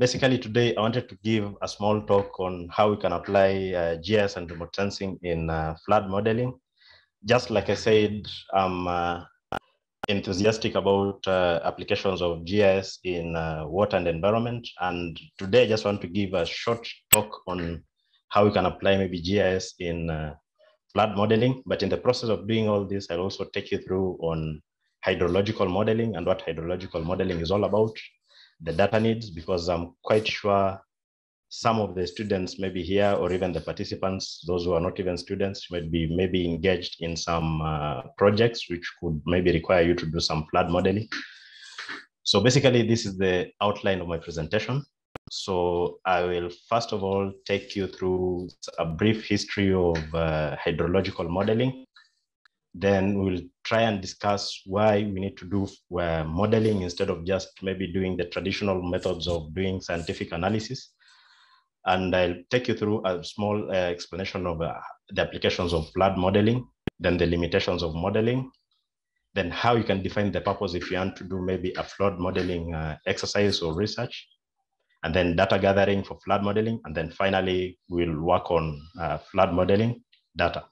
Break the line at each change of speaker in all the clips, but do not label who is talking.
basically today I wanted to give a small talk on how we can apply uh, GIS and remote sensing in uh, flood modeling. Just like I said, I'm uh, enthusiastic about uh, applications of GIS in uh, water and environment. And today I just want to give a short talk on how we can apply maybe GIS in uh, flood modeling. But in the process of doing all this, I'll also take you through on hydrological modeling and what hydrological modeling is all about the data needs because I'm quite sure some of the students maybe here or even the participants, those who are not even students, might be maybe engaged in some uh, projects which could maybe require you to do some flood modeling. So basically, this is the outline of my presentation. So I will first of all take you through a brief history of uh, hydrological modeling then we'll try and discuss why we need to do uh, modeling instead of just maybe doing the traditional methods of doing scientific analysis. And I'll take you through a small uh, explanation of uh, the applications of flood modeling, then the limitations of modeling, then how you can define the purpose if you want to do maybe a flood modeling uh, exercise or research, and then data gathering for flood modeling. And then finally, we'll work on uh, flood modeling data.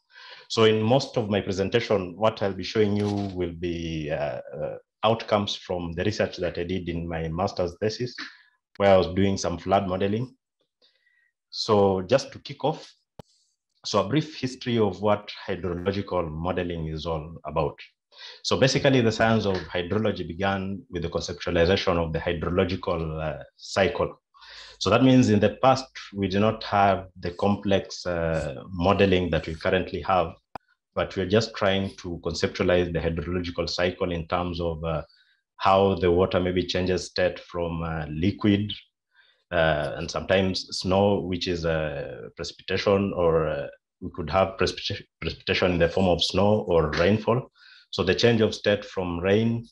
So in most of my presentation, what I'll be showing you will be uh, uh, outcomes from the research that I did in my master's thesis, where I was doing some flood modeling. So just to kick off, so a brief history of what hydrological modeling is all about. So basically the science of hydrology began with the conceptualization of the hydrological uh, cycle so that means in the past, we do not have the complex uh, modeling that we currently have, but we're just trying to conceptualize the hydrological cycle in terms of uh, how the water maybe changes state from uh, liquid uh, and sometimes snow, which is uh, precipitation, or uh, we could have precipitation in the form of snow or rainfall. So the change of state from rain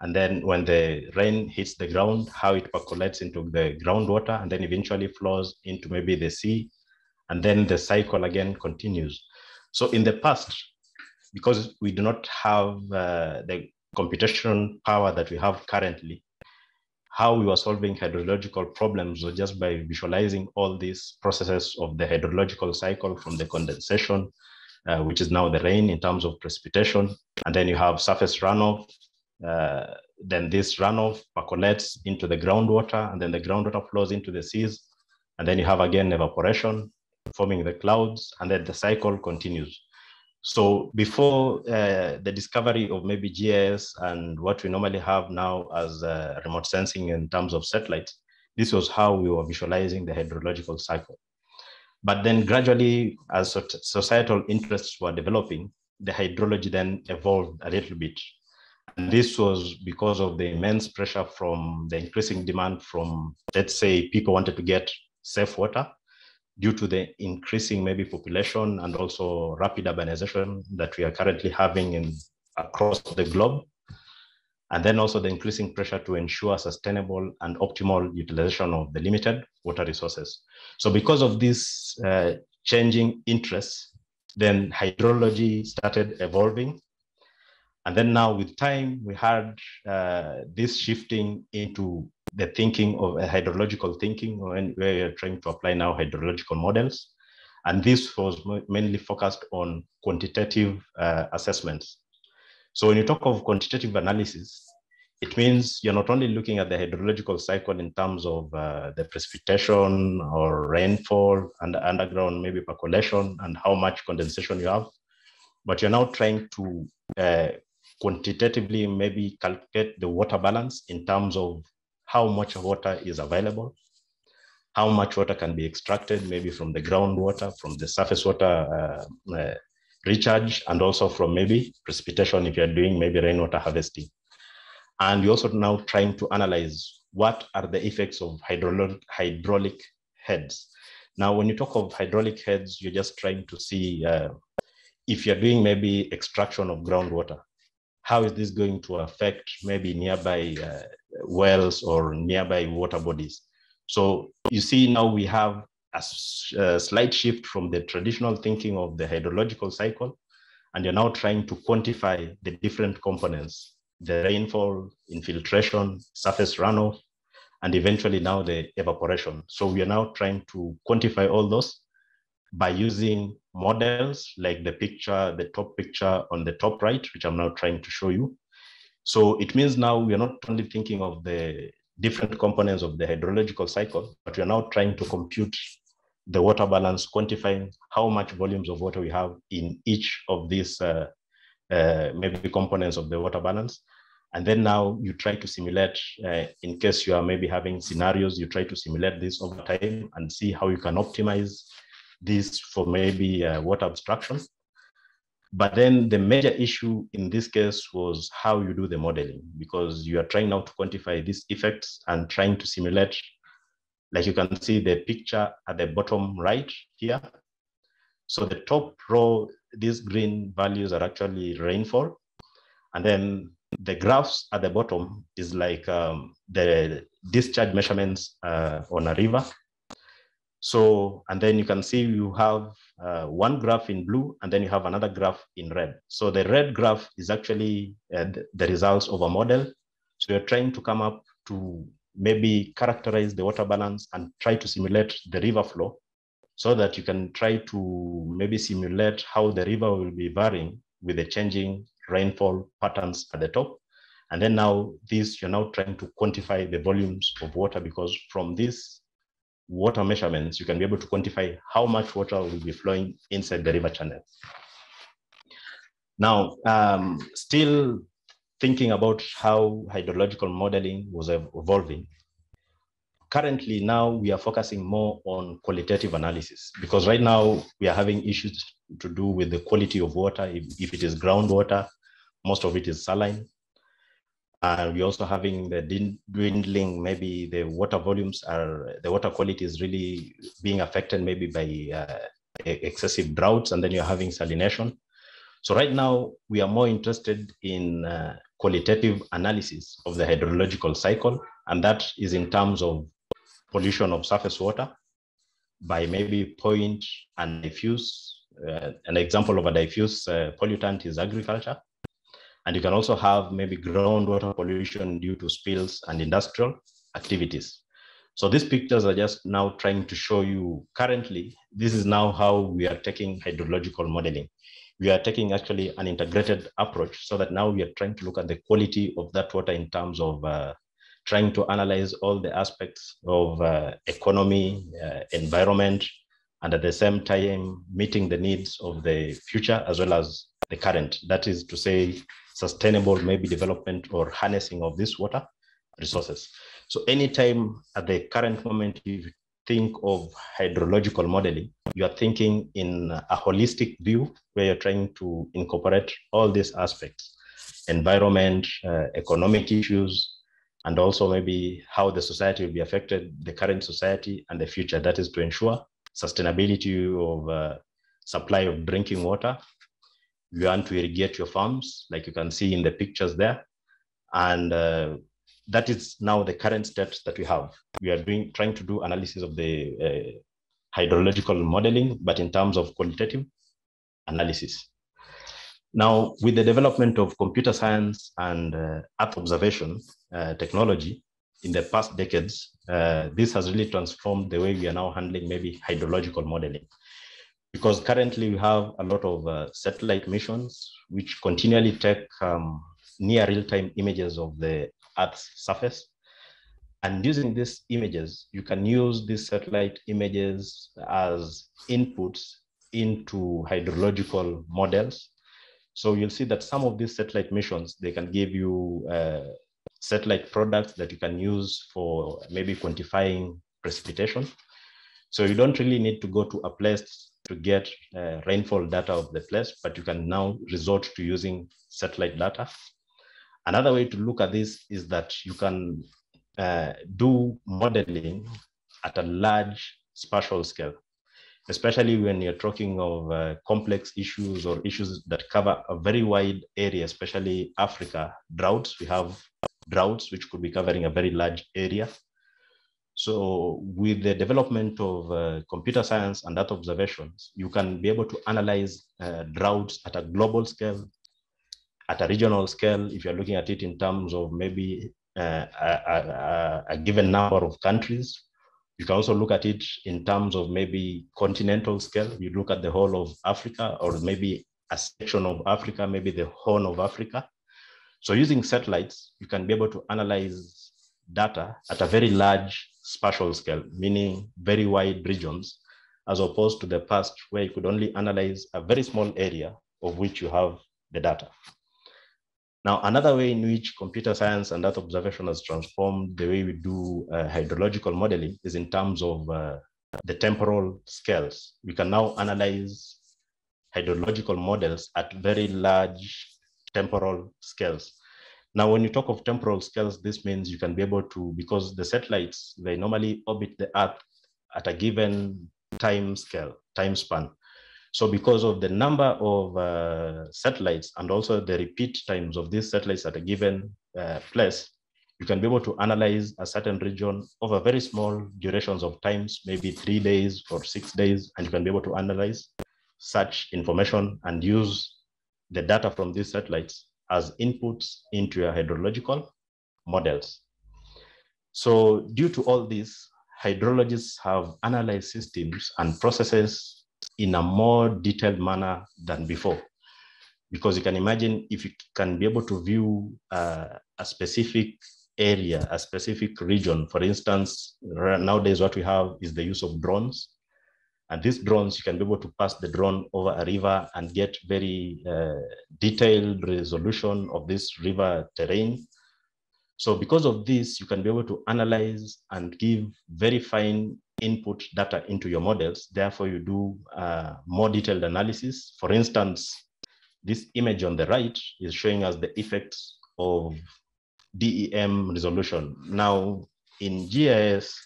and then when the rain hits the ground, how it percolates into the groundwater and then eventually flows into maybe the sea. And then the cycle again continues. So in the past, because we do not have uh, the computation power that we have currently, how we were solving hydrological problems was just by visualizing all these processes of the hydrological cycle from the condensation, uh, which is now the rain in terms of precipitation. And then you have surface runoff, uh, then this runoff percolates into the groundwater, and then the groundwater flows into the seas. And then you have again evaporation forming the clouds, and then the cycle continues. So before uh, the discovery of maybe GIS and what we normally have now as uh, remote sensing in terms of satellites, this was how we were visualizing the hydrological cycle. But then gradually, as societal interests were developing, the hydrology then evolved a little bit and this was because of the immense pressure from the increasing demand from, let's say, people wanted to get safe water due to the increasing maybe population and also rapid urbanization that we are currently having in across the globe. And then also the increasing pressure to ensure sustainable and optimal utilization of the limited water resources. So because of this uh, changing interests, then hydrology started evolving and then now with time, we had uh, this shifting into the thinking of a hydrological thinking when we are trying to apply now hydrological models. And this was mainly focused on quantitative uh, assessments. So when you talk of quantitative analysis, it means you're not only looking at the hydrological cycle in terms of uh, the precipitation or rainfall and underground maybe percolation and how much condensation you have, but you're now trying to uh, quantitatively maybe calculate the water balance in terms of how much water is available, how much water can be extracted, maybe from the groundwater, from the surface water uh, uh, recharge, and also from maybe precipitation if you're doing maybe rainwater harvesting. And you're also now trying to analyze what are the effects of hydraulic, hydraulic heads. Now, when you talk of hydraulic heads, you're just trying to see uh, if you're doing maybe extraction of groundwater, how is this going to affect maybe nearby uh, wells or nearby water bodies? So you see now we have a, a, slight shift from the traditional thinking of the hydrological cycle, and you're now trying to quantify the different components, the rainfall, infiltration, surface runoff, and eventually now the evaporation. So we are now trying to quantify all those by using models like the picture, the top picture on the top right, which I'm now trying to show you. So it means now we are not only thinking of the different components of the hydrological cycle, but we are now trying to compute the water balance, quantifying how much volumes of water we have in each of these uh, uh, maybe components of the water balance. And then now you try to simulate, uh, in case you are maybe having scenarios, you try to simulate this over time and see how you can optimize this for maybe uh, water abstraction. But then the major issue in this case was how you do the modeling, because you are trying now to quantify these effects and trying to simulate, like you can see the picture at the bottom right here. So the top row, these green values are actually rainfall. And then the graphs at the bottom is like um, the discharge measurements uh, on a river. So, and then you can see you have uh, one graph in blue and then you have another graph in red. So the red graph is actually uh, the results of a model. So you're trying to come up to maybe characterize the water balance and try to simulate the river flow so that you can try to maybe simulate how the river will be varying with the changing rainfall patterns at the top. And then now this, you're now trying to quantify the volumes of water because from this water measurements, you can be able to quantify how much water will be flowing inside the river channel. Now, um, still thinking about how hydrological modeling was evolving. Currently, now we are focusing more on qualitative analysis because right now we are having issues to do with the quality of water. If, if it is groundwater, most of it is saline. Uh, we're also having the dwindling, maybe the water volumes are, the water quality is really being affected maybe by uh, excessive droughts, and then you're having salination. So right now, we are more interested in uh, qualitative analysis of the hydrological cycle, and that is in terms of pollution of surface water by maybe point and diffuse. Uh, an example of a diffuse uh, pollutant is agriculture. And you can also have maybe groundwater pollution due to spills and industrial activities. So these pictures are just now trying to show you currently, this is now how we are taking hydrological modeling. We are taking actually an integrated approach so that now we are trying to look at the quality of that water in terms of uh, trying to analyze all the aspects of uh, economy, uh, environment, and at the same time meeting the needs of the future as well as the current. That is to say, sustainable maybe development or harnessing of this water resources. So anytime at the current moment you think of hydrological modeling, you are thinking in a holistic view where you're trying to incorporate all these aspects, environment, uh, economic issues, and also maybe how the society will be affected, the current society and the future. That is to ensure sustainability of uh, supply of drinking water you want to irrigate your farms, like you can see in the pictures there. And uh, that is now the current steps that we have. We are doing trying to do analysis of the uh, hydrological modeling, but in terms of qualitative analysis. Now, with the development of computer science and uh, Earth observation uh, technology in the past decades, uh, this has really transformed the way we are now handling maybe hydrological modeling because currently we have a lot of uh, satellite missions which continually take um, near real-time images of the Earth's surface. And using these images, you can use these satellite images as inputs into hydrological models. So you'll see that some of these satellite missions, they can give you uh, satellite products that you can use for maybe quantifying precipitation. So you don't really need to go to a place to get uh, rainfall data of the place, but you can now resort to using satellite data. Another way to look at this is that you can uh, do modeling at a large spatial scale, especially when you're talking of uh, complex issues or issues that cover a very wide area, especially Africa. Droughts, we have droughts, which could be covering a very large area. So with the development of uh, computer science and data observations, you can be able to analyze uh, droughts at a global scale, at a regional scale, if you're looking at it in terms of maybe uh, a, a, a, given number of countries. You can also look at it in terms of maybe continental scale. You look at the whole of Africa or maybe a section of Africa, maybe the Horn of Africa. So using satellites, you can be able to analyze data at a very large spatial scale, meaning very wide regions, as opposed to the past where you could only analyze a very small area of which you have the data. Now, another way in which computer science and Earth observation has transformed the way we do uh, hydrological modeling is in terms of uh, the temporal scales. We can now analyze hydrological models at very large temporal scales. Now, when you talk of temporal scales, this means you can be able to, because the satellites, they normally orbit the Earth at a given time scale, time span. So because of the number of uh, satellites and also the repeat times of these satellites at a given uh, place, you can be able to analyze a certain region over very small durations of times, maybe three days or six days, and you can be able to analyze such information and use the data from these satellites as inputs into your hydrological models. So due to all this, hydrologists have analyzed systems and processes in a more detailed manner than before. Because you can imagine if you can be able to view uh, a specific area, a specific region, for instance, nowadays what we have is the use of drones. And these drones, you can be able to pass the drone over a river and get very uh, detailed resolution of this river terrain. So because of this, you can be able to analyze and give very fine input data into your models. Therefore, you do uh, more detailed analysis. For instance, this image on the right is showing us the effects of DEM resolution. Now, in GIS,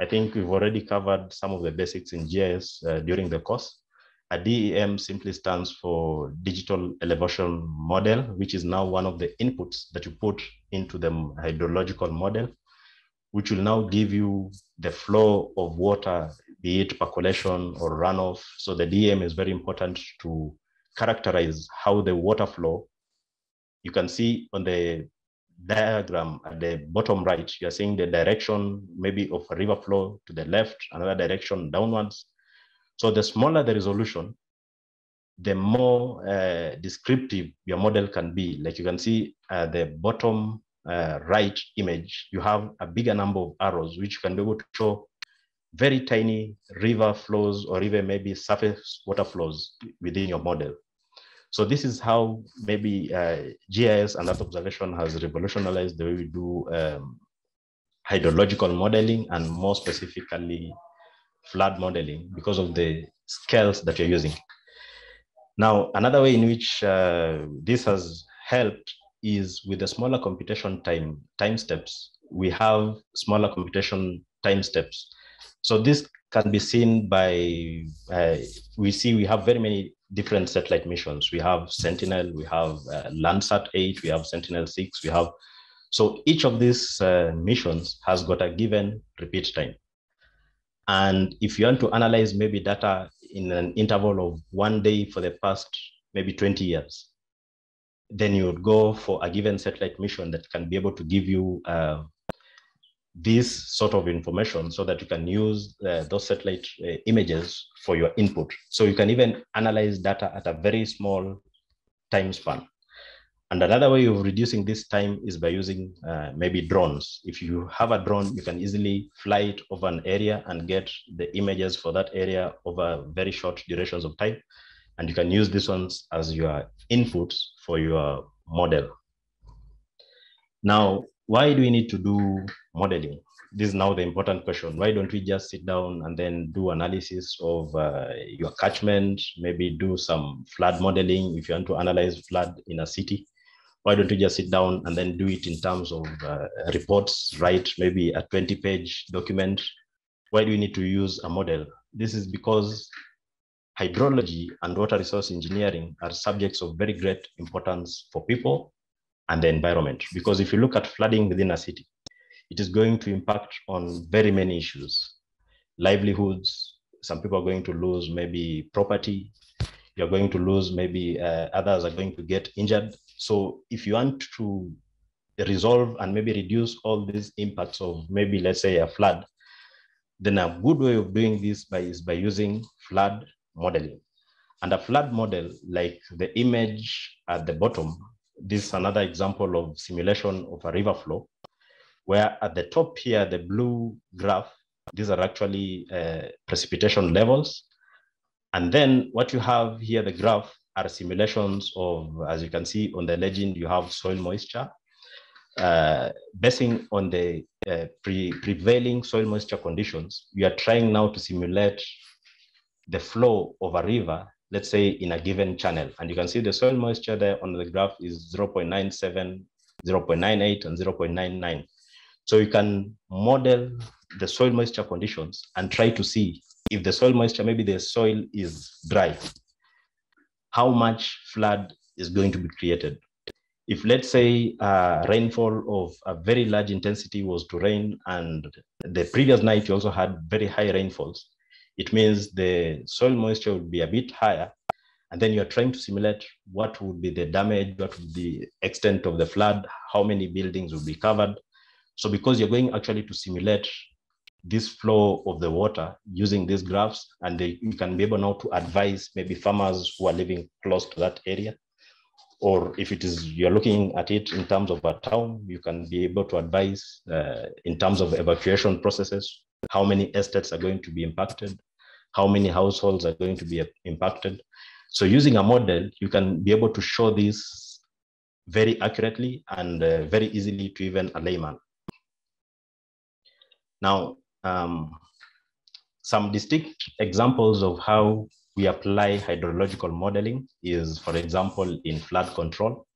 I think we've already covered some of the basics in GIS uh, during the course. A DEM simply stands for Digital Elevation Model, which is now one of the inputs that you put into the hydrological model which will now give you the flow of water, be it percolation or runoff. So the DEM is very important to characterize how the water flow. You can see on the diagram at the bottom right, you're seeing the direction maybe of a river flow to the left, another direction downwards. So the smaller the resolution, the more uh, descriptive your model can be. Like you can see uh, the bottom uh, right image, you have a bigger number of arrows, which can be able to show very tiny river flows or even maybe surface water flows within your model. So this is how maybe uh, GIS and Earth observation has revolutionized the way we do um, hydrological modeling and more specifically flood modeling because of the scales that you're using. Now, another way in which uh, this has helped is with the smaller computation time, time steps, we have smaller computation time steps. So this can be seen by, uh, we see we have very many different satellite missions. We have Sentinel, we have uh, Landsat 8, we have Sentinel 6, we have, so each of these uh, missions has got a given repeat time. And if you want to analyze maybe data in an interval of one day for the past maybe 20 years, then you would go for a given satellite mission that can be able to give you uh, this sort of information so that you can use uh, those satellite uh, images for your input. So you can even analyze data at a very small time span. And another way of reducing this time is by using uh, maybe drones. If you have a drone, you can easily fly it over an area and get the images for that area over very short durations of time. And you can use these ones as your inputs for your model. Now, why do we need to do modeling? This is now the important question. Why don't we just sit down and then do analysis of uh, your catchment, maybe do some flood modeling if you want to analyze flood in a city? Why don't we just sit down and then do it in terms of uh, reports, write maybe a 20 page document? Why do we need to use a model? This is because hydrology and water resource engineering are subjects of very great importance for people and the environment. Because if you look at flooding within a city, it is going to impact on very many issues. Livelihoods, some people are going to lose maybe property, you're going to lose maybe uh, others are going to get injured. So if you want to resolve and maybe reduce all these impacts of maybe let's say a flood, then a good way of doing this by, is by using flood modeling. And a flood model, like the image at the bottom, this is another example of simulation of a river flow, where at the top here, the blue graph, these are actually uh, precipitation levels. And then what you have here, the graph, are simulations of, as you can see on the legend, you have soil moisture. Uh, basing on the uh, pre prevailing soil moisture conditions, we are trying now to simulate the flow of a river, let's say in a given channel. And you can see the soil moisture there on the graph is 0.97, 0.98, and 0.99. So you can model the soil moisture conditions and try to see if the soil moisture, maybe the soil is dry, how much flood is going to be created. If let's say uh, rainfall of a very large intensity was to rain and the previous night you also had very high rainfalls, it means the soil moisture would be a bit higher. And then you're trying to simulate what would be the damage, what would be the extent of the flood, how many buildings will be covered. So because you're going actually to simulate this flow of the water using these graphs, and they, you can be able now to advise maybe farmers who are living close to that area. Or if it is you're looking at it in terms of a town, you can be able to advise uh, in terms of evacuation processes, how many estates are going to be impacted, how many households are going to be impacted. So using a model, you can be able to show this very accurately and uh, very easily to even a layman. Now, um, some distinct examples of how we apply hydrological modeling is, for example, in flood control.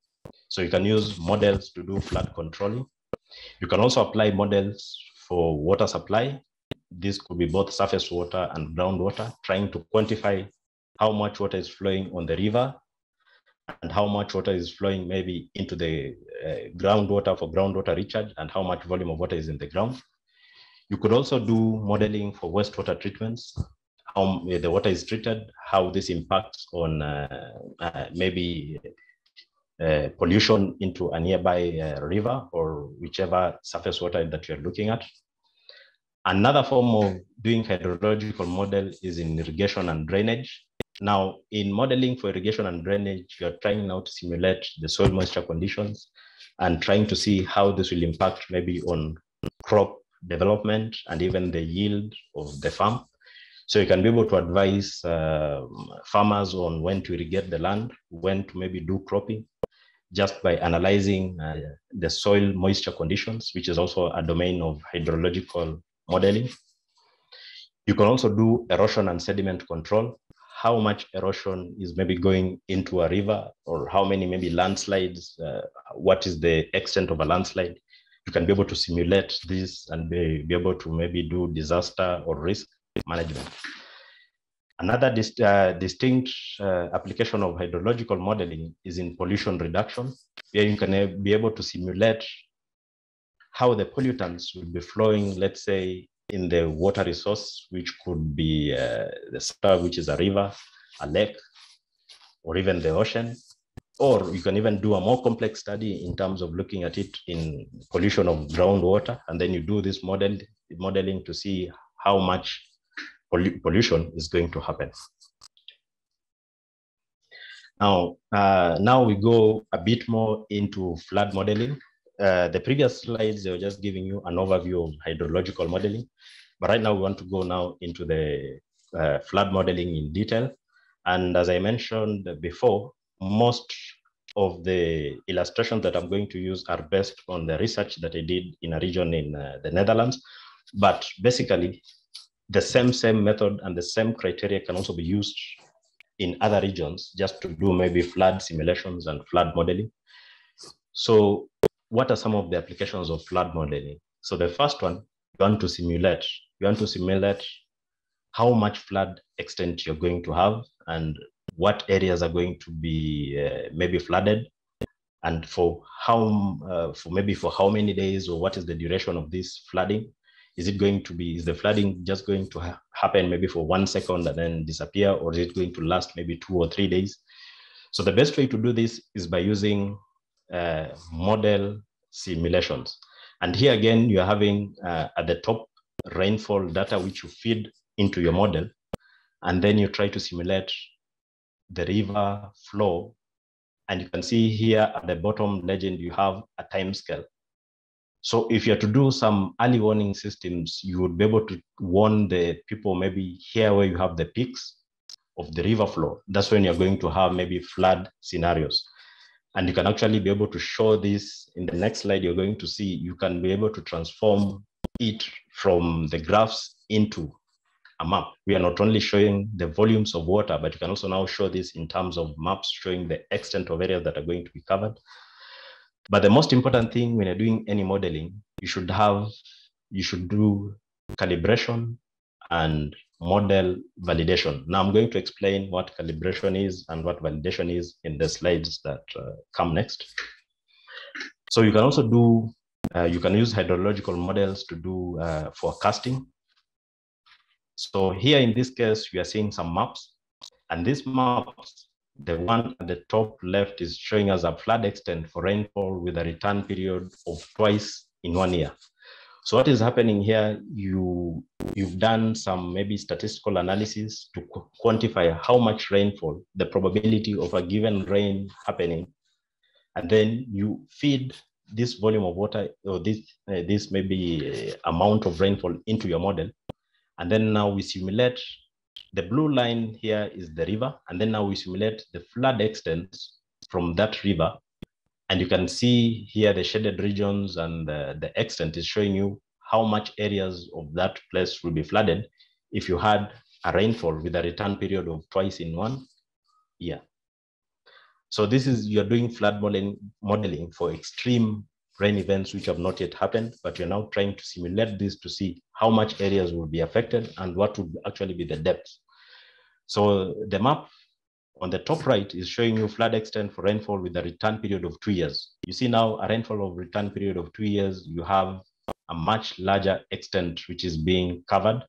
So you can use models to do flood controlling. You can also apply models for water supply. This could be both surface water and groundwater, trying to quantify how much water is flowing on the river and how much water is flowing maybe into the uh, groundwater for groundwater recharge and how much volume of water is in the ground. You could also do modeling for wastewater treatments, how the water is treated, how this impacts on uh, uh, maybe pollution into a nearby river or whichever surface water that you're looking at. Another form of doing hydrological model is in irrigation and drainage. Now, in modeling for irrigation and drainage, you're trying now to simulate the soil moisture conditions and trying to see how this will impact maybe on crop development and even the yield of the farm. So you can be able to advise uh, farmers on when to irrigate the land, when to maybe do cropping, just by analyzing uh, the soil moisture conditions, which is also a domain of hydrological modeling. You can also do erosion and sediment control, how much erosion is maybe going into a river or how many maybe landslides, uh, what is the extent of a landslide you can be able to simulate this and be, be able to maybe do disaster or risk management. Another uh, distinct uh, application of hydrological modeling is in pollution reduction, where you can be able to simulate how the pollutants will be flowing, let's say, in the water resource, which could be uh, the star, which is a river, a lake, or even the ocean, or you can even do a more complex study in terms of looking at it in pollution of groundwater, and then you do this model modeling to see how much pollution is going to happen. Now, uh, now we go a bit more into flood modeling. Uh, the previous slides, they were just giving you an overview of hydrological modeling. But right now we want to go now into the uh, flood modeling in detail. And as I mentioned before, most of the illustrations that I'm going to use are based on the research that I did in a region in uh, the Netherlands. But basically, the same same method and the same criteria can also be used in other regions just to do maybe flood simulations and flood modeling. So what are some of the applications of flood modeling? So the first one, you want to simulate. You want to simulate how much flood extent you're going to have and what areas are going to be uh, maybe flooded and for how uh, for maybe for how many days or what is the duration of this flooding is it going to be is the flooding just going to ha happen maybe for one second and then disappear or is it going to last maybe two or three days so the best way to do this is by using uh, model simulations. And here again, you're having uh, at the top rainfall data which you feed into your model, and then you try to simulate the river flow. And you can see here at the bottom legend, you have a time scale. So if you are to do some early warning systems, you would be able to warn the people maybe here where you have the peaks of the river flow. That's when you're going to have maybe flood scenarios. And you can actually be able to show this in the next slide. You're going to see you can be able to transform it from the graphs into a map. We are not only showing the volumes of water, but you can also now show this in terms of maps showing the extent of areas that are going to be covered. But the most important thing when you're doing any modeling, you should have, you should do calibration and model validation. Now I'm going to explain what calibration is and what validation is in the slides that uh, come next. So you can also do, uh, you can use hydrological models to do uh, forecasting. So here in this case, we are seeing some maps and these maps, the one at the top left is showing us a flood extent for rainfall with a return period of twice in one year. So what is happening here, you, you've done some maybe statistical analysis to qu quantify how much rainfall, the probability of a given rain happening, and then you feed this volume of water or this, uh, this maybe uh, amount of rainfall into your model. And then now we simulate, the blue line here is the river, and then now we simulate the flood extent from that river and you can see here the shaded regions and the, the extent is showing you how much areas of that place will be flooded if you had a rainfall with a return period of twice in one year. So this is, you're doing flood modeling, modeling for extreme rain events which have not yet happened, but you're now trying to simulate this to see how much areas will be affected and what would actually be the depth. So the map on the top right is showing you flood extent for rainfall with a return period of two years. You see now a rainfall of return period of two years, you have a much larger extent which is being covered.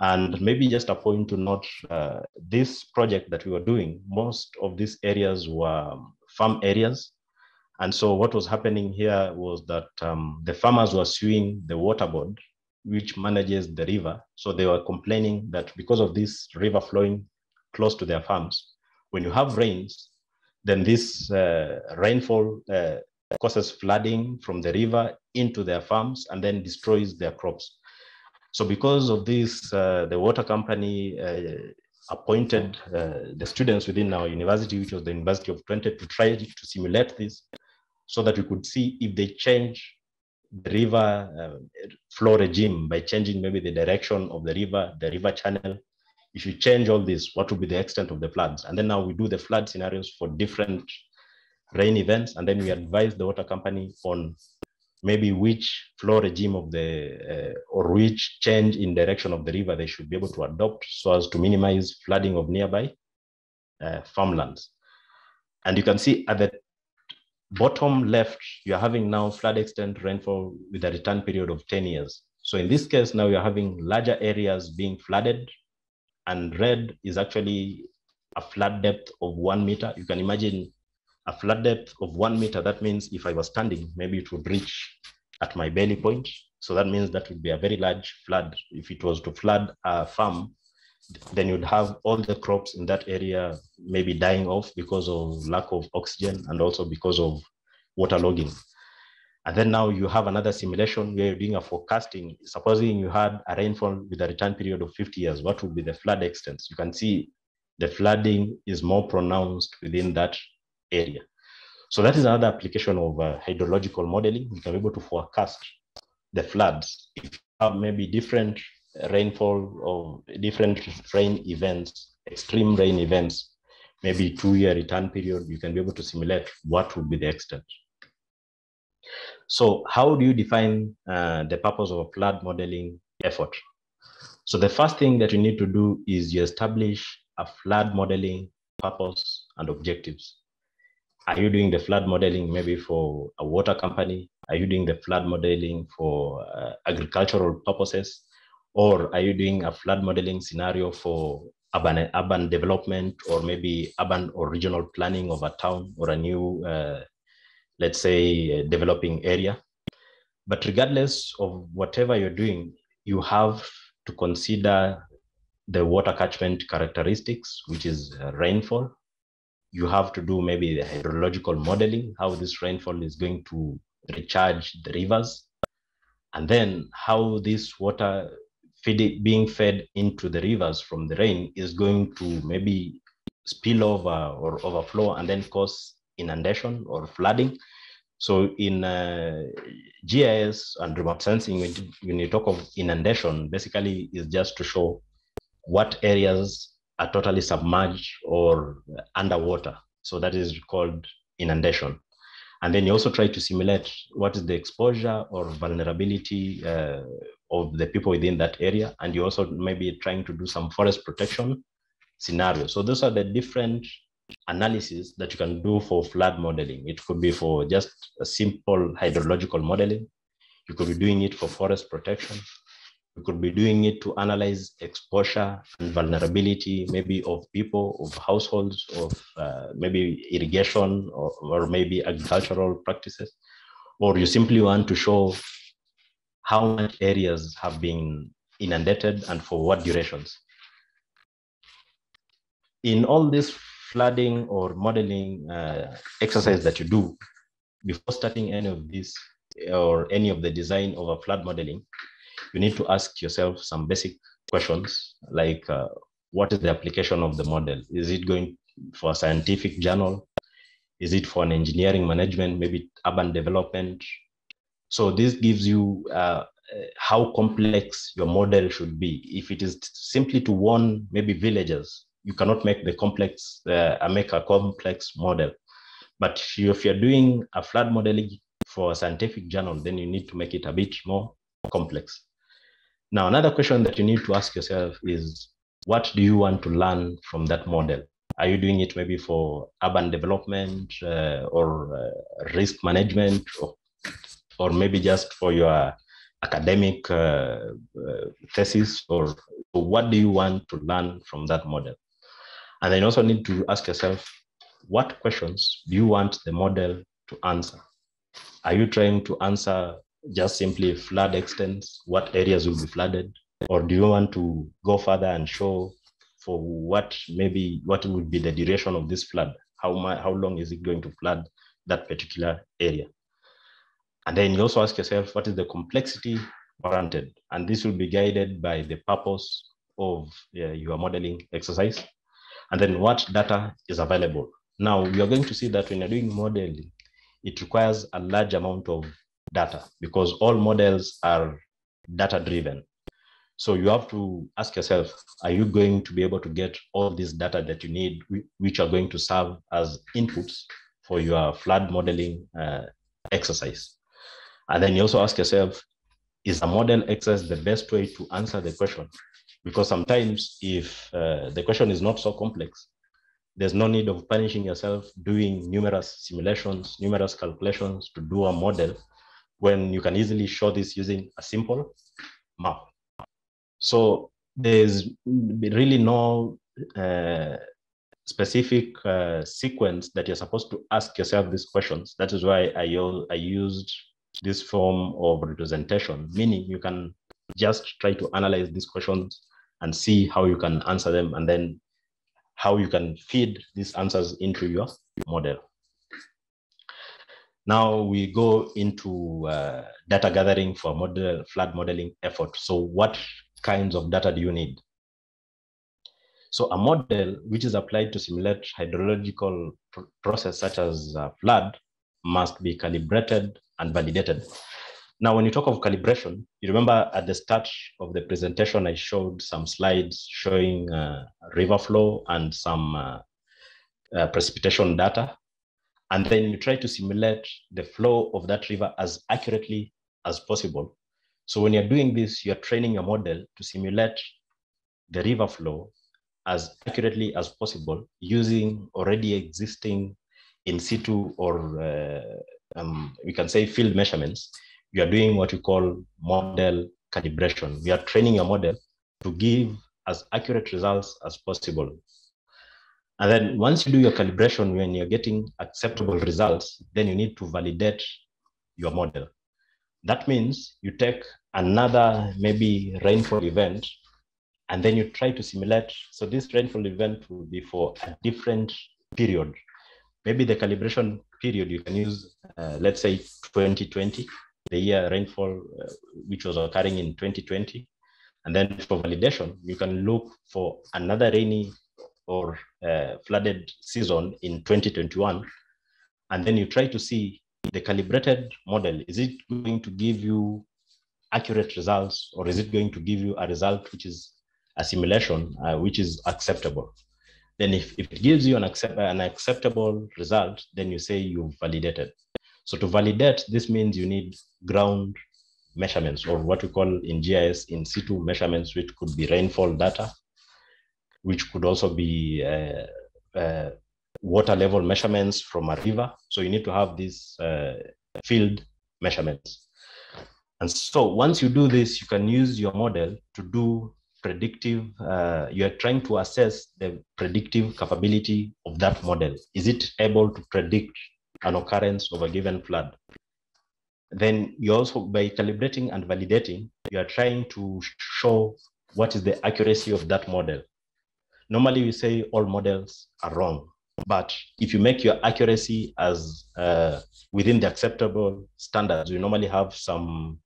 And maybe just a point to note, uh, this project that we were doing, most of these areas were farm areas. And so what was happening here was that um, the farmers were suing the water board, which manages the river. So they were complaining that because of this river flowing close to their farms, when you have rains, then this uh, rainfall uh, causes flooding from the river into their farms and then destroys their crops. So because of this, uh, the water company uh, appointed uh, the students within our university, which was the University of Twente, to try to simulate this so that we could see if they change the river uh, flow regime by changing maybe the direction of the river, the river channel, if you change all this, what will be the extent of the floods? And then now we do the flood scenarios for different rain events, and then we advise the water company on maybe which flow regime of the, uh, or which change in direction of the river they should be able to adopt so as to minimize flooding of nearby uh, farmlands. And you can see at the bottom left, you're having now flood extent rainfall with a return period of 10 years. So in this case, now you're having larger areas being flooded and red is actually a flood depth of one meter. You can imagine a flood depth of one meter. That means if I was standing, maybe it would reach at my belly point. So that means that would be a very large flood. If it was to flood a farm, then you'd have all the crops in that area maybe dying off because of lack of oxygen and also because of waterlogging. And then now you have another simulation where you're doing a forecasting. Supposing you had a rainfall with a return period of 50 years, what would be the flood extents? You can see the flooding is more pronounced within that area. So that is another application of uh, hydrological modeling. You can be able to forecast the floods. If you have maybe different rainfall or different rain events, extreme rain events, maybe two-year return period, you can be able to simulate what would be the extent. So how do you define uh, the purpose of a flood modeling effort? So the first thing that you need to do is you establish a flood modeling purpose and objectives. Are you doing the flood modeling maybe for a water company? Are you doing the flood modeling for uh, agricultural purposes? Or are you doing a flood modeling scenario for urban, urban development or maybe urban or regional planning of a town or a new uh, let's say, developing area. But regardless of whatever you're doing, you have to consider the water catchment characteristics, which is uh, rainfall. You have to do maybe the hydrological modeling, how this rainfall is going to recharge the rivers, and then how this water feed, being fed into the rivers from the rain is going to maybe spill over or overflow and then cause inundation or flooding. So in uh, GIS and remote sensing, when, you talk of inundation, basically is just to show what areas are totally submerged or underwater. So that is called inundation. And then you also try to simulate what is the exposure or vulnerability uh, of the people within that area. And you also maybe trying to do some forest protection scenario. So those are the different analysis that you can do for flood modeling. It could be for just a simple hydrological modeling. You could be doing it for forest protection. You could be doing it to analyze exposure and vulnerability, maybe of people, of households, of uh, maybe irrigation or, or maybe agricultural practices. Or you simply want to show how much areas have been inundated and for what durations. In all this flooding or modeling uh, exercise that you do, before starting any of this or any of the design of a flood modeling, you need to ask yourself some basic questions like uh, what is the application of the model? Is it going for a scientific journal? Is it for an engineering management, maybe urban development? So this gives you uh, how complex your model should be. If it is simply to warn maybe villagers, you cannot make the complex, uh, make a complex model. But if you're doing a flood modeling for a scientific journal, then you need to make it a bit more complex. Now, another question that you need to ask yourself is, what do you want to learn from that model? Are you doing it maybe for urban development uh, or uh, risk management, or, or maybe just for your academic uh, uh thesis, or what do you want to learn from that model? And then you also need to ask yourself, what questions do you want the model to answer? Are you trying to answer just simply flood extents, what areas will be flooded? Or do you want to go further and show for what maybe what would be the duration of this flood? How, how long is it going to flood that particular area? And then you also ask yourself, what is the complexity warranted? And this will be guided by the purpose of uh, your modeling exercise. And then what data is available. Now, you're going to see that when you're doing modeling, it requires a large amount of data because all models are data driven. So you have to ask yourself, are you going to be able to get all this data that you need, which are going to serve as inputs for your flood modeling uh, exercise? And then you also ask yourself, is a model exercise the best way to answer the question? Because sometimes if uh, the question is not so complex, there's no need of punishing yourself doing numerous simulations, numerous calculations to do a model when you can easily show this using a simple map. So there's really no uh, specific uh, sequence that you're supposed to ask yourself these questions. That is why I, I used this form of representation, meaning you can just try to analyze these questions and see how you can answer them and then how you can feed these answers into your model. Now we go into uh, data gathering for model flood modeling effort. So what kinds of data do you need? So a model which is applied to simulate hydrological pr process such as uh, flood must be calibrated and validated. Now, when you talk of calibration, you remember at the start of the presentation, I showed some slides showing uh, river flow and some uh, uh, precipitation data. And then you try to simulate the flow of that river as accurately as possible. So when you're doing this, you're training your model to simulate the river flow as accurately as possible using already existing in situ or uh, um, we can say field measurements you are doing what you call model calibration. We are training your model to give as accurate results as possible. And then once you do your calibration, when you're getting acceptable results, then you need to validate your model. That means you take another maybe rainfall event and then you try to simulate. So this rainfall event will be for a different period. Maybe the calibration period you can use, uh, let's say 2020, the year rainfall uh, which was occurring in 2020. And then for validation, you can look for another rainy or uh, flooded season in 2021. And then you try to see the calibrated model, is it going to give you accurate results or is it going to give you a result which is a simulation uh, which is acceptable? Then if, if it gives you an, accept, an acceptable result, then you say you've validated. So to validate, this means you need ground measurements or what we call in GIS in situ measurements, which could be rainfall data, which could also be uh, uh, water level measurements from a river. So you need to have these uh, field measurements. And so once you do this, you can use your model to do predictive, uh, you're trying to assess the predictive capability of that model. Is it able to predict an occurrence of a given flood? Then you also, by calibrating and validating, you are trying to show what is the accuracy of that model. Normally we say all models are wrong, but if you make your accuracy as uh, within the acceptable standards, we normally have some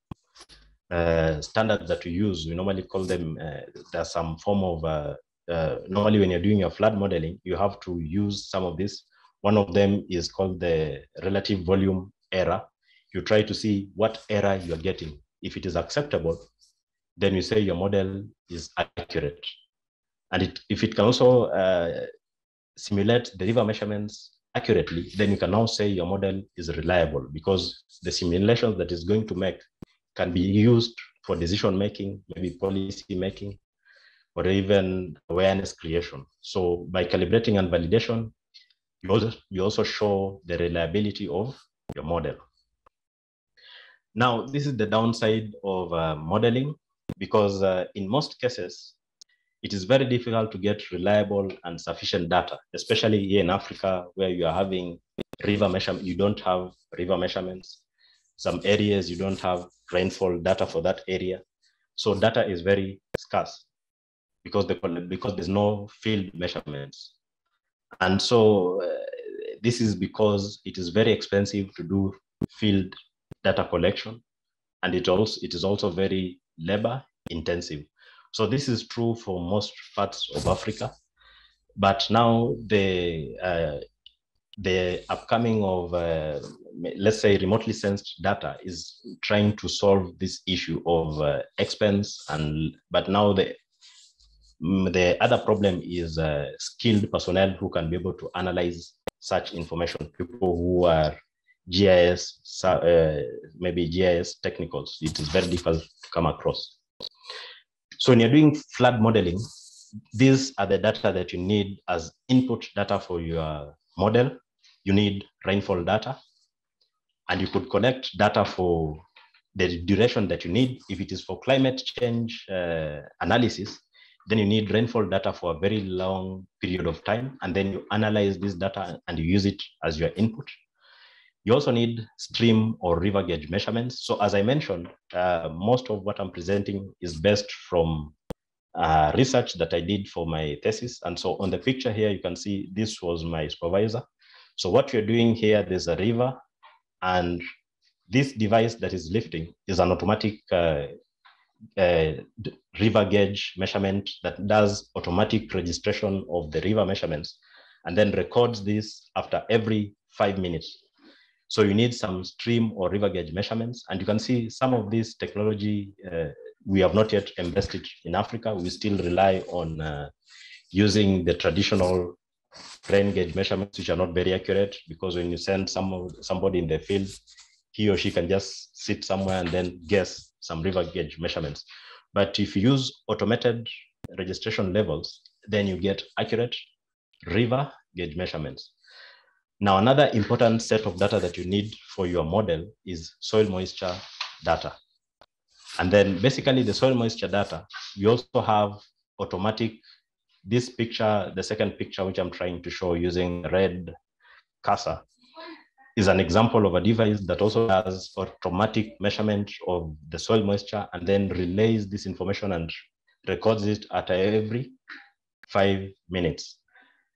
uh, standards that we use. We normally call them, uh, there's some form of, uh, uh, normally when you're doing your flood modeling, you have to use some of this. One of them is called the relative volume error. You try to see what error you're getting. If it is acceptable, then you say your model is accurate. And it, if it can also uh, simulate the river measurements accurately, then you can now say your model is reliable because the simulations that is going to make can be used for decision making, maybe policy making, or even awareness creation. So by calibrating and validation, you also, you also show the reliability of your model. Now, this is the downside of uh, modeling because uh, in most cases, it is very difficult to get reliable and sufficient data, especially here in Africa, where you are having river measurement, you don't have river measurements. Some areas you don't have rainfall data for that area. So data is very scarce because, the, because there's no field measurements. And so uh, this is because it is very expensive to do field data collection. And it, also, it is also very labor intensive. So this is true for most parts of Africa. But now the uh, the upcoming of uh, let's say remotely sensed data is trying to solve this issue of uh, expense and but now the the other problem is uh, skilled personnel who can be able to analyze such information. People who are gis uh, maybe gis technicals. It is very difficult to come across. So when you're doing flood modeling these are the data that you need as input data for your model. You need rainfall data, and you could collect data for the duration that you need. If it is for climate change uh, analysis, then you need rainfall data for a very long period of time, and then you analyze this data and you use it as your input. You also need stream or river gauge measurements. So as I mentioned, uh, most of what I'm presenting is based from uh, research that I did for my thesis. And so on the picture here, you can see this was my supervisor. So what you're doing here, there's a river, and this device that is lifting is an automatic uh, uh, river gauge measurement that does automatic registration of the river measurements and then records this after every five minutes. So you need some stream or river gauge measurements. And you can see some of this technology, uh, we have not yet invested in Africa. We still rely on uh, using the traditional rain gauge measurements which are not very accurate because when you send some somebody in the field, he or she can just sit somewhere and then guess some river gauge measurements. But if you use automated registration levels, then you get accurate river gauge measurements. Now, another important set of data that you need for your model is soil moisture data. And then basically the soil moisture data, you also have automatic this picture, the second picture, which I'm trying to show using red cursor, is an example of a device that also has automatic measurement of the soil moisture and then relays this information and records it at every five minutes.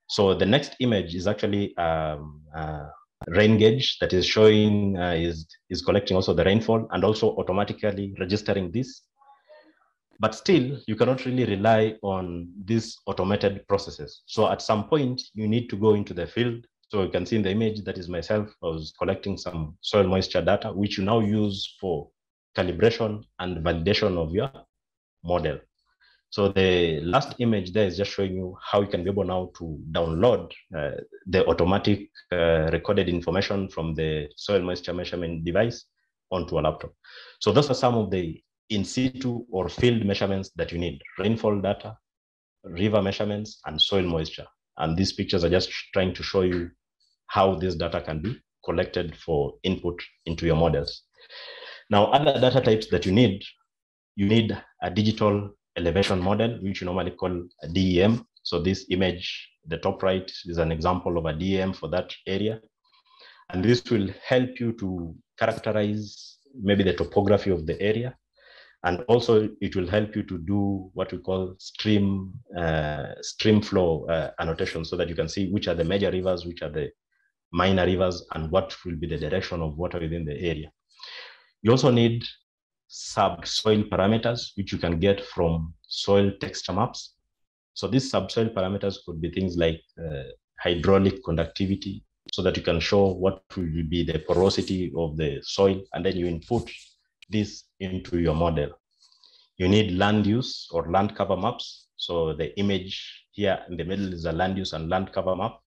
So the next image is actually um, uh, rain gauge that is showing uh, is is collecting also the rainfall and also automatically registering this but still you cannot really rely on these automated processes so at some point you need to go into the field so you can see in the image that is myself i was collecting some soil moisture data which you now use for calibration and validation of your model so the last image there is just showing you how you can be able now to download uh, the automatic uh, recorded information from the soil moisture measurement device onto a laptop. So those are some of the in situ or field measurements that you need, rainfall data, river measurements, and soil moisture. And these pictures are just trying to show you how this data can be collected for input into your models. Now, other data types that you need, you need a digital elevation model, which you normally call a DEM. So this image, the top right is an example of a DEM for that area. And this will help you to characterize maybe the topography of the area. And also it will help you to do what we call stream, uh, stream flow uh, annotation so that you can see which are the major rivers, which are the minor rivers, and what will be the direction of water within the area. You also need subsoil parameters, which you can get from soil texture maps. So these subsoil parameters could be things like uh, hydraulic conductivity, so that you can show what will be the porosity of the soil, and then you input this into your model. You need land use or land cover maps. So the image here in the middle is a land use and land cover map,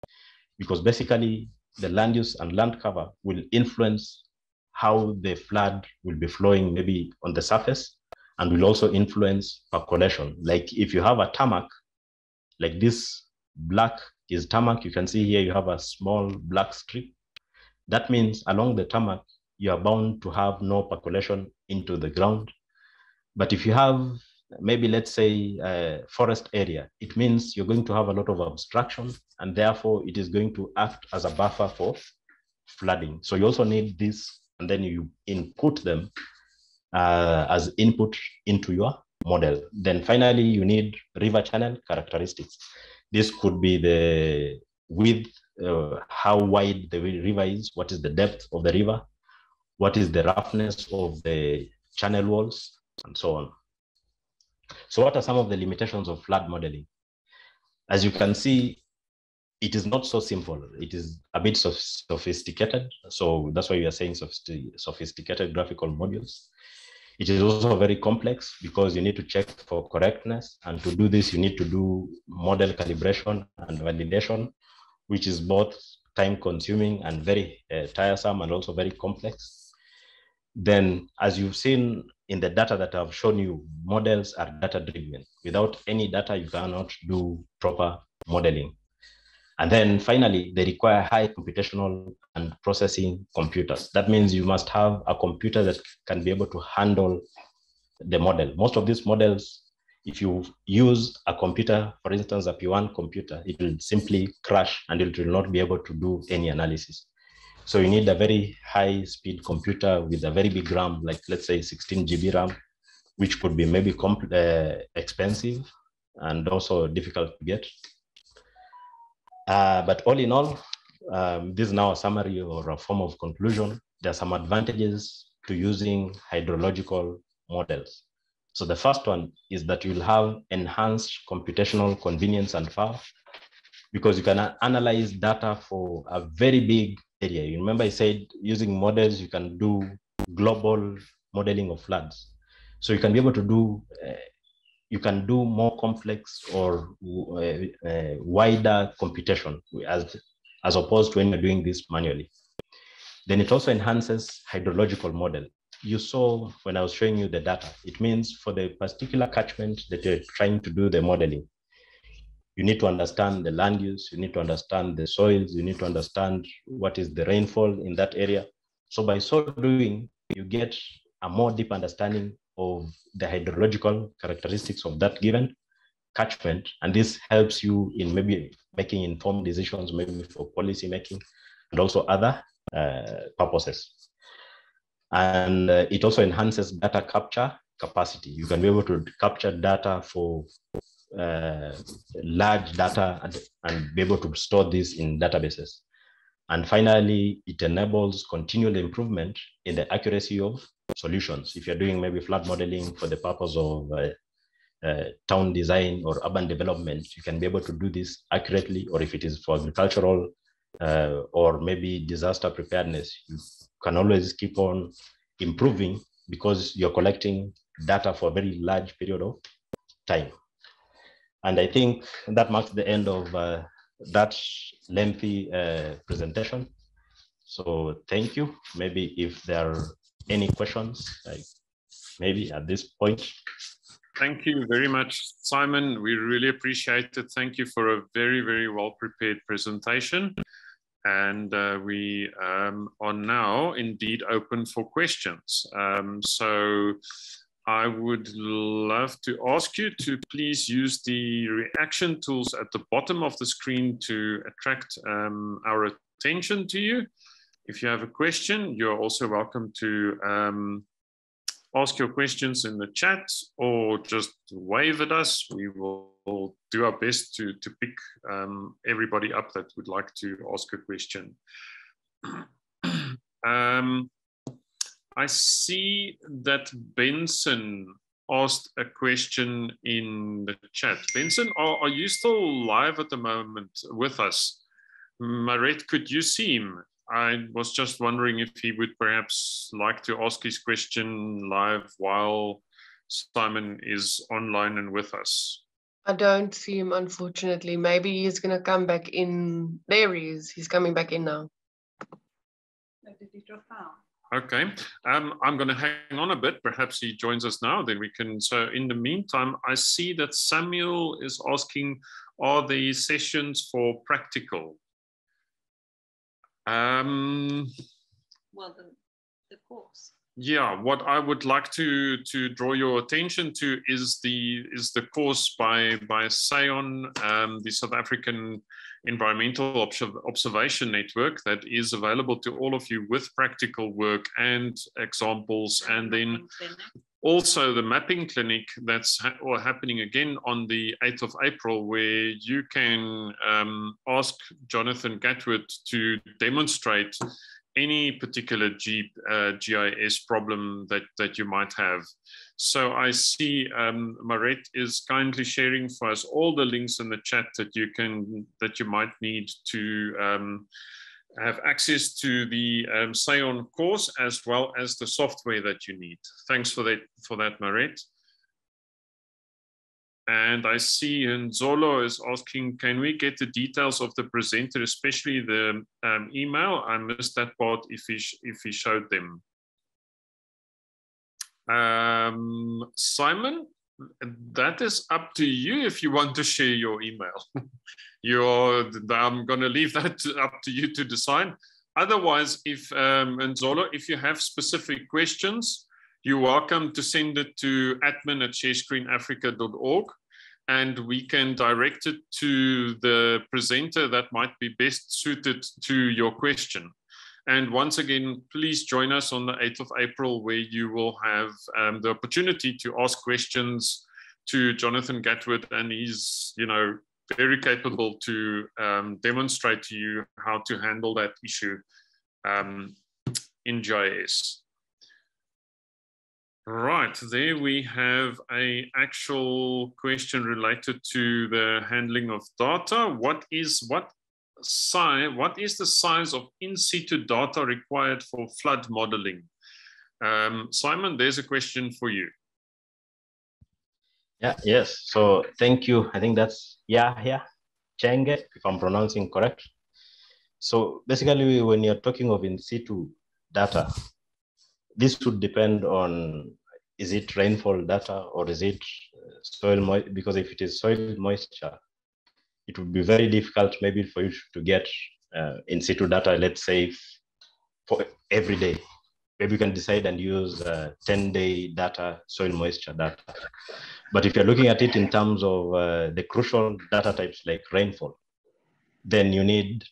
because basically the land use and land cover will influence how the flood will be flowing maybe on the surface and will also influence percolation. Like if you have a tarmac, like this black is tarmac, you can see here you have a small black strip. That means along the tarmac, you are bound to have no percolation into the ground. But if you have maybe let's say a forest area, it means you're going to have a lot of obstruction and therefore it is going to act as a buffer for flooding. So you also need this and then you input them uh, as input into your model. Then finally, you need river channel characteristics. This could be the width, uh, how wide the river is, what is the depth of the river, what is the roughness of the channel walls, and so on. So what are some of the limitations of flood modeling? As you can see, it is not so simple. It is a bit sophisticated. So that's why we are saying sophisticated graphical modules. It is also very complex because you need to check for correctness. And to do this, you need to do model calibration and validation, which is both time consuming and very uh, tiresome and also very complex. Then, as you've seen in the data that I've shown you, models are data driven. Without any data, you cannot do proper modeling. And then finally, they require high computational and processing computers. That means you must have a computer that can be able to handle the model. Most of these models, if you use a computer, for instance, a P1 computer, it will simply crash and it will not be able to do any analysis. So you need a very high speed computer with a very big RAM, like let's say 16 GB RAM, which could be maybe uh, expensive and also difficult to get. Uh, but all in all, um, this is now a summary or a form of conclusion. There are some advantages to using hydrological models. So the first one is that you'll have enhanced computational convenience and power because you can analyze data for a very big area. You remember I said using models, you can do global modeling of floods. So you can be able to do uh, you can do more complex or uh, uh, wider computation as, as opposed to when you're doing this manually. Then it also enhances hydrological model. You saw when I was showing you the data, it means for the particular catchment that you're trying to do the modeling, you need to understand the land use, you need to understand the soils, you need to understand what is the rainfall in that area. So by so doing, you get a more deep understanding of the hydrological characteristics of that given catchment, and this helps you in maybe making informed decisions, maybe for policy making, and also other uh, purposes. And uh, it also enhances data capture capacity. You can be able to capture data for uh, large data and, and, be able to store this in databases. And finally, it enables continual improvement in the accuracy of solutions. If you're doing maybe flood modeling for the purpose of uh, uh, town design or urban development, you can be able to do this accurately, or if it is for agricultural uh, or maybe disaster preparedness, you can always keep on improving because you're collecting data for a very large period of time. And I think that marks the end of uh, that lengthy uh, presentation. So thank you. Maybe if there are any questions, like maybe at this point.
Thank you very much, Simon. We really appreciate it. Thank you for a very, very well prepared presentation. And uh, we um, are now indeed open for questions. Um, so I would love to ask you to please use the reaction tools at the bottom of the screen to attract um, our attention to you. If you have a question, you're also welcome to um, ask your questions in the chat or just wave at us. We will do our best to, to pick um, everybody up that would like to ask a question. I see that Benson asked a question in the chat. Benson, are, are you still live at the moment with us? Maret, could you see him? I was just wondering if he would perhaps like to ask his question live while Simon is online and with us.
I don't see him, unfortunately. Maybe he's going to come back in. There he is. He's coming back in now.
Did he drop out? Okay, um, I'm going to hang on a bit. Perhaps he joins us now. Then we can. So in the meantime, I see that Samuel is asking, are the sessions for practical? Um,
well, the, the course.
Yeah, what I would like to to draw your attention to is the is the course by by SAEON, um, the South African Environmental Observation Network that is available to all of you with practical work and examples, and then also the mapping clinic that's ha happening again on the 8th of April, where you can um, ask Jonathan Gatwood to demonstrate any particular G, uh, GIS problem that, that you might have. So I see um, Maret is kindly sharing for us all the links in the chat that you can that you might need to um, have access to the um, SAEON course as well as the software that you need. Thanks for that, for that, Maret. And I see Nzolo is asking, can we get the details of the presenter, especially the um, email? I missed that part if he, if he showed them. Um, Simon, that is up to you if you want to share your email. You're, I'm going to leave that up to you to decide. Otherwise, if um, Nzolo, if you have specific questions, you're welcome to send it to admin at sharescreenafrica.org and we can direct it to the presenter that might be best suited to your question. And once again, please join us on the 8th of April, where you will have um, the opportunity to ask questions to Jonathan Gatwood, and he's, you know, very capable to um, demonstrate to you how to handle that issue um, in GIS. Right, there we have a actual question related to the handling of data. What is what size, what is the size of in situ data required for flood modeling? Um, Simon, there's a question for you.
Yeah, yes. So thank you. I think that's yeah, yeah, Chenge, if I'm pronouncing correct. So basically, when you're talking of in situ data, this would depend on is it rainfall data or is it soil moisture? Because if it is soil moisture, it would be very difficult maybe for you to get uh, in situ data, let's say for every day. Maybe you can decide and use uh, 10 day data, soil moisture data. But if you're looking at it in terms of uh, the crucial data types like rainfall, then you need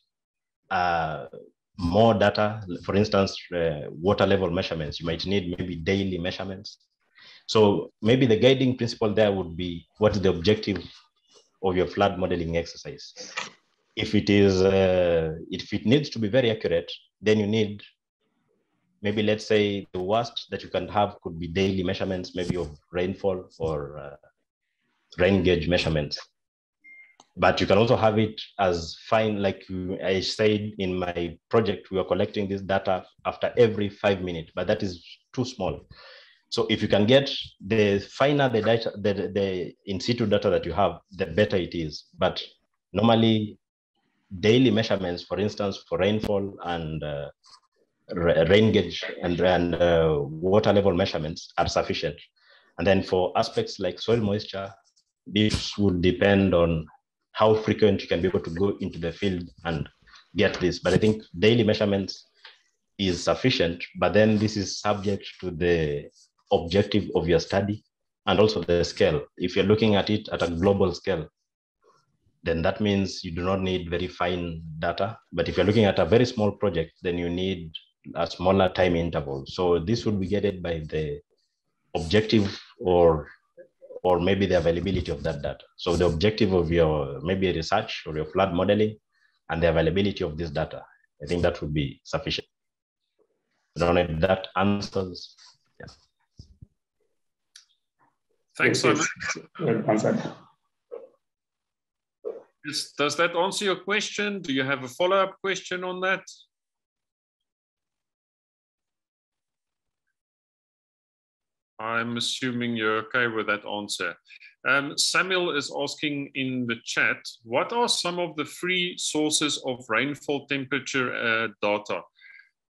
uh, more data. For instance, uh, water level measurements. You might need maybe daily measurements. So maybe the guiding principle there would be what is the objective of your flood modeling exercise. If it is, uh, if it needs to be very accurate, then you need maybe let's say the worst that you can have could be daily measurements, maybe of rainfall or uh, rain gauge measurements. But you can also have it as fine, like I said in my project, we are collecting this data after every five minutes, but that is too small. So if you can get the finer the data, the, the in situ data that you have, the better it is. But normally daily measurements, for instance, for rainfall and uh, rain gauge and, and uh, water level measurements are sufficient. And then for aspects like soil moisture, this would depend on how frequent you can be able to go into the field and get this. But I think daily measurements is sufficient, but then this is subject to the objective of your study and also the scale. If you're looking at it at a global scale, then that means you do not need very fine data. But if you're looking at a very small project, then you need a smaller time interval. So this would be guided by the objective or or maybe the availability of that data. So the objective of your maybe research or your flood modeling and the availability of this data. I think that would be sufficient. I don't know if that answers. Yeah.
Thanks so much.
Well answered.
Does that answer your question? Do you have a follow-up question on that? I'm assuming you're okay with that answer. Um, Samuel is asking in the chat, what are some of the free sources of rainfall temperature uh, data?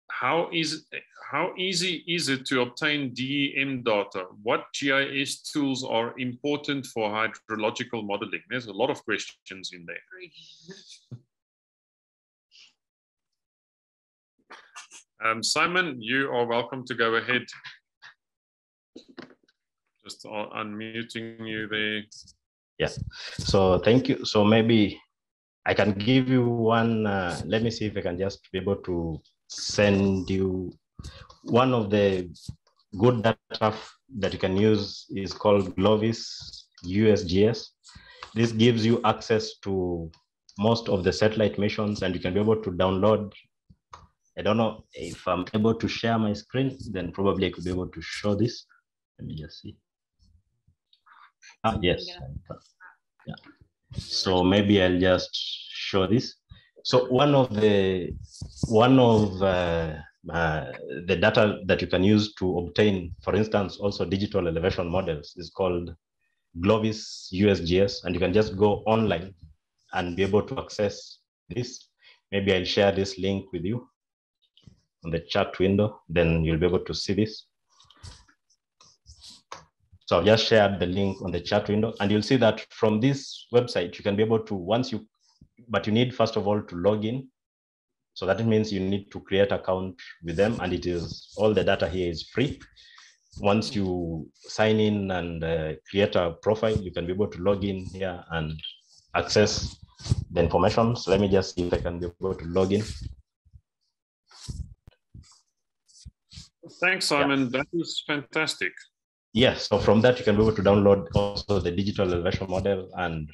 How, is, how easy is it to obtain DEM data? What GIS tools are important for hydrological modeling? There's a lot of questions in there. Um, Simon, you are welcome to go ahead. Just unmuting you there.
Yes. So thank you. So maybe I can give you one. Uh, let me see if I can just be able to send you one of the good data that you can use is called Glovis USGS. This gives you access to most of the satellite missions and you can be able to download. I don't know if I'm able to share my screen, then probably I could be able to show this. Let me just see. Ah, yes. Yeah. So maybe I'll just show this. So one of the one of uh, uh, the data that you can use to obtain, for instance, also digital elevation models is called Glovis USGS, and you can just go online and be able to access this. Maybe I'll share this link with you on the chat window, then you'll be able to see this. So I've just shared the link on the chat window and you'll see that from this website, you can be able to, once you, but you need first of all to log in. So that means you need to create account with them and it is, all the data here is free. Once you sign in and uh, create a profile, you can be able to log in here and access the information. So let me just see if I can be able to log in.
Thanks, Simon. Yeah. That is fantastic.
Yes, so from that you can be able to download also the digital elevation model and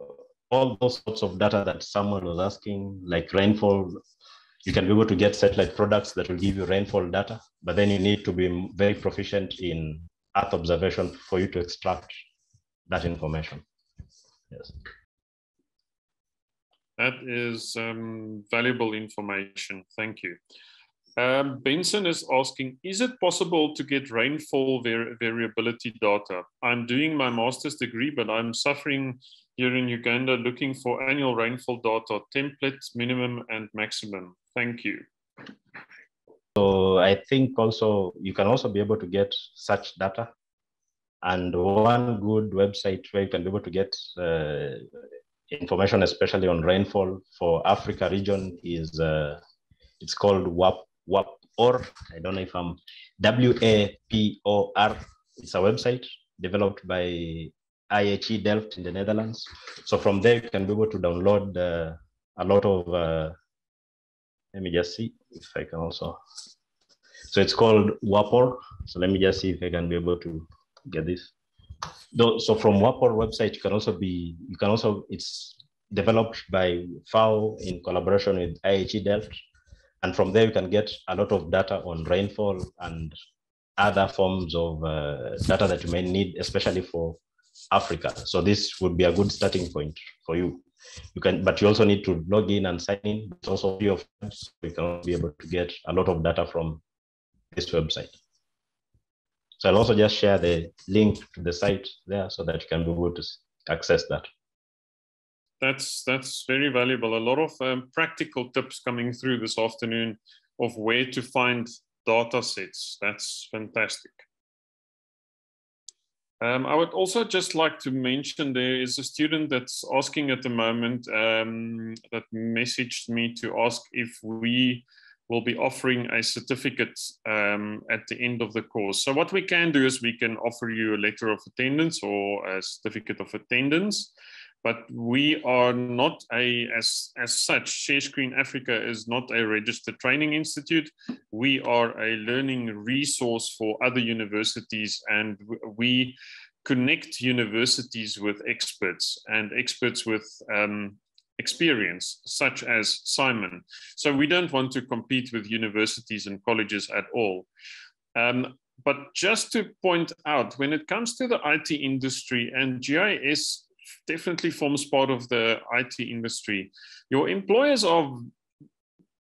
uh, all those sorts of data that someone was asking, like rainfall. You can be able to get satellite products that will give you rainfall data, but then you need to be very proficient in Earth observation for you to extract that information. Yes.
That is um, valuable information. Thank you. Um, Benson is asking, is it possible to get rainfall var variability data? I'm doing my master's degree, but I'm suffering here in Uganda looking for annual rainfall data, templates, minimum and maximum. Thank you.
So I think also you can also be able to get such data. And one good website where you can be able to get uh, information, especially on rainfall for Africa region is, uh, it's called WAP WAP or I don't know if I'm W A P O R. It's a website developed by IHE Delft in the Netherlands. So from there, you can be able to download uh, a lot of, uh, let me just see if I can also. So it's called WAPOR. So let me just see if I can be able to get this. So from WAPOR website, you can also be, you can also, it's developed by FAO in collaboration with IHE Delft. And from there, you can get a lot of data on rainfall and other forms of uh, data that you may need, especially for Africa. So this would be a good starting point for you. You can, but you also need to log in and sign in. It's also free of so you can be able to get a lot of data from this website. So I'll also just share the link to the site there so that you can be able to access that.
That's that's very valuable. A lot of um, practical tips coming through this afternoon of where to find data sets. That's fantastic. Um, I would also just like to mention there is a student that's asking at the moment um, that messaged me to ask if we will be offering a certificate um, at the end of the course. So what we can do is we can offer you a letter of attendance or a certificate of attendance but we are not a as as such sharescreen africa is not a registered training institute. We are a learning resource for other universities and we connect universities with experts and experts with um, experience such as simon. So we don't want to compete with universities and colleges at all. Um, but just to point out when it comes to the it industry and gis definitely forms part of the IT industry. Your employers are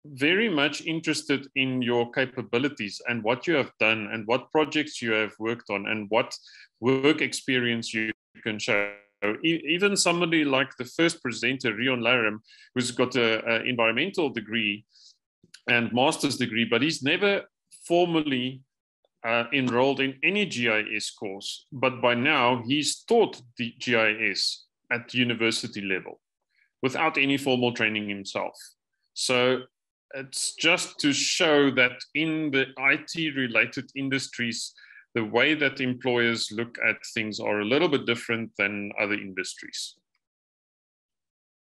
very much interested in your capabilities and what you have done and what projects you have worked on and what work experience you can show. Even somebody like the first presenter, Rion Laram, who's got an environmental degree and master's degree, but he's never formally uh, enrolled in any GIS course, but by now he's taught the GIS at university level without any formal training himself. So it's just to show that in the IT related industries, the way that employers look at things are a little bit different than other industries.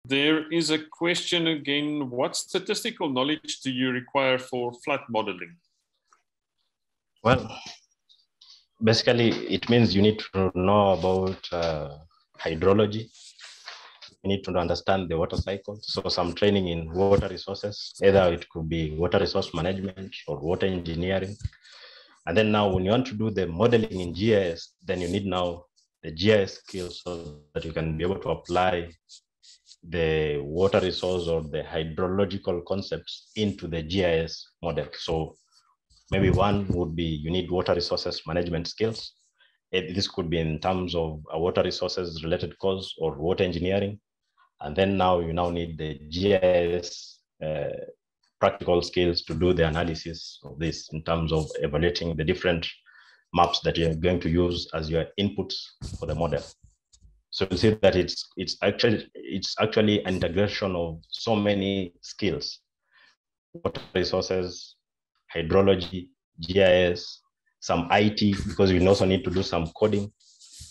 There is a question again, what statistical knowledge do you require for flood modeling?
Well, basically, it means you need to know about uh, hydrology. You need to understand the water cycle. So some training in water resources, either it could be water resource management or water engineering. And then now when you want to do the modeling in GIS, then you need now the GIS skills so that you can be able to apply the water resource or the hydrological concepts into the GIS model. So Maybe one would be you need water resources management skills. This could be in terms of a water resources related course or water engineering. And then now you now need the GIS uh, practical skills to do the analysis of this in terms of evaluating the different maps that you're going to use as your inputs for the model. So you see that it's it's actually it's actually an integration of so many skills, water resources, hydrology, GIS, some IT, because you also need to do some coding.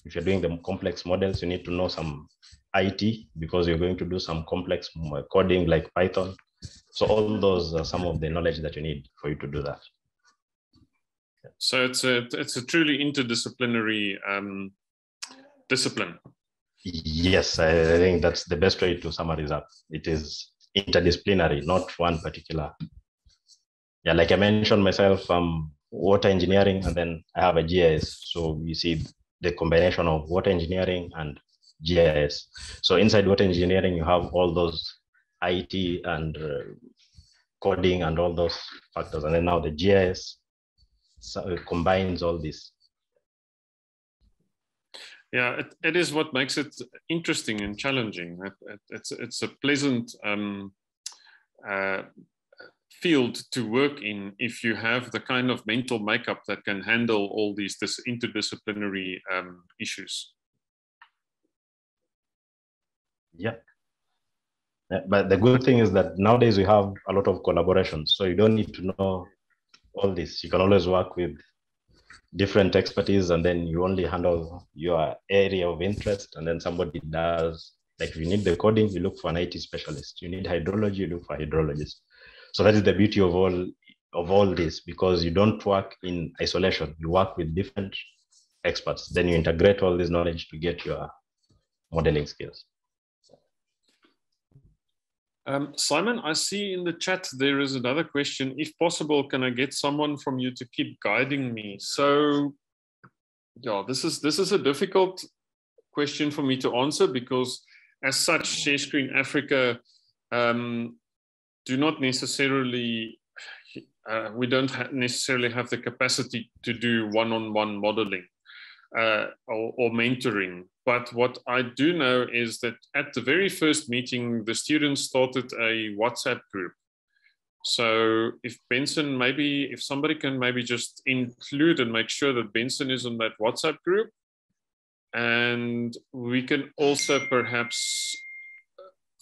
If you're doing the complex models, you need to know some IT because you're going to do some complex coding like Python. So all those are some of the knowledge that you need for you to do that.
So it's a it's a truly interdisciplinary um, discipline.
Yes, I, I think that's the best way to summarize up. It is interdisciplinary, not one particular yeah, like I mentioned myself, um, water engineering, and then I have a GIS. So you see the combination of water engineering and GIS. So inside water engineering, you have all those IT and uh, coding and all those factors, and then now the GIS so combines all this.
Yeah, it, it is what makes it interesting and challenging. It, it, it's it's a pleasant um, uh, field to work in if you have the kind of mental makeup that can handle all these interdisciplinary um, issues.
Yeah. But the good thing is that nowadays we have a lot of collaborations. So you don't need to know all this. You can always work with different expertise and then you only handle your area of interest and then somebody does like if you need the coding you look for an it specialist you need hydrology you look for hydrologist so that is the beauty of all of all this because you don't work in isolation you work with different experts then you integrate all this knowledge to get your modeling skills
um, Simon, I see in the chat there is another question. If possible, can I get someone from you to keep guiding me? So, yeah, this is this is a difficult question for me to answer because, as such, Share Screen Africa um, do not necessarily uh, we don't ha necessarily have the capacity to do one-on-one modeling uh, or, or mentoring but what I do know is that at the very first meeting, the students started a WhatsApp group. So if Benson, maybe if somebody can maybe just include and make sure that Benson is in that WhatsApp group. And we can also perhaps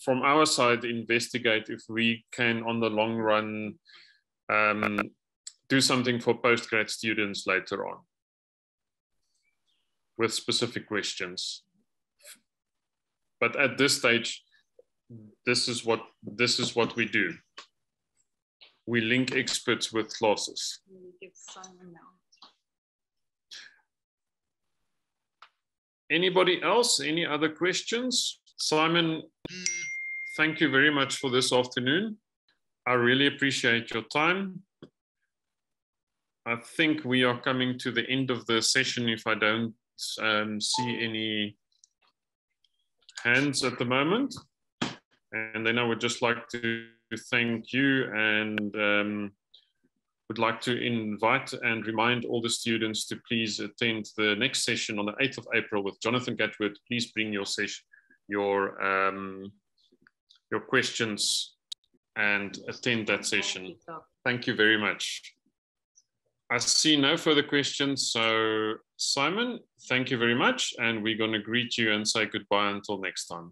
from our side investigate if we can on the long run um, do something for postgrad students later on with specific questions. But at this stage, this is what this is what we do. We link experts with classes. Anybody else? Any other questions? Simon, thank you very much for this afternoon. I really appreciate your time. I think we are coming to the end of the session if I don't um, see any hands at the moment. And then I would just like to thank you and um, would like to invite and remind all the students to please attend the next session on the 8th of April with Jonathan Gatwood. Please bring your session, your, um, your questions and attend that session. Thank you very much. I see no further questions. So Simon, thank you very much. And we're going to greet you and say goodbye until next time.